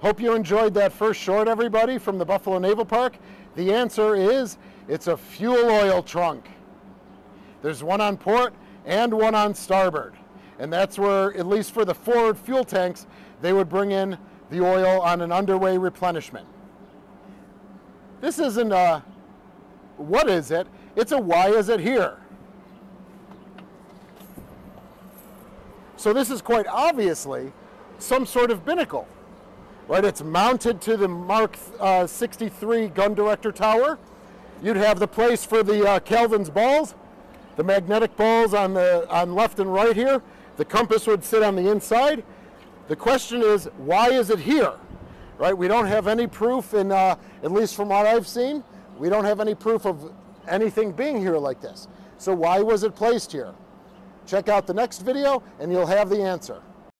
Hope you enjoyed that first short, everybody, from the Buffalo Naval Park. The answer is it's a fuel oil trunk. There's one on port and one on starboard. And that's where, at least for the forward fuel tanks, they would bring in the oil on an underway replenishment. This isn't a, what is it? It's a why is it here? So this is quite obviously some sort of binnacle, right? It's mounted to the Mark uh, 63 gun director tower. You'd have the place for the uh, Kelvin's balls, the magnetic balls on the on left and right here. The compass would sit on the inside. The question is, why is it here? Right? We don't have any proof, in, uh, at least from what I've seen, we don't have any proof of anything being here like this. So why was it placed here? Check out the next video and you'll have the answer.